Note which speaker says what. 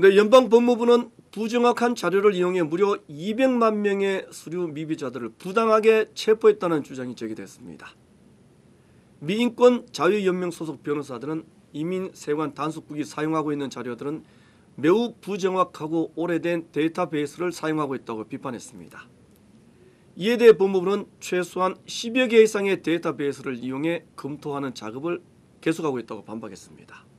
Speaker 1: 네, 연방 법무부는 부정확한 자료를 이용해 무려 200만 명의 수류 미비자들을 부당하게 체포했다는 주장이 제기됐습니다. 미인권 자유연맹 소속 변호사들은 이민 세관 단속국이 사용하고 있는 자료들은 매우 부정확하고 오래된 데이터베이스를 사용하고 있다고 비판했습니다. 이에 대해 법무부는 최소한 10여 개 이상의 데이터베이스를 이용해 검토하는 작업을 계속하고 있다고 반박했습니다.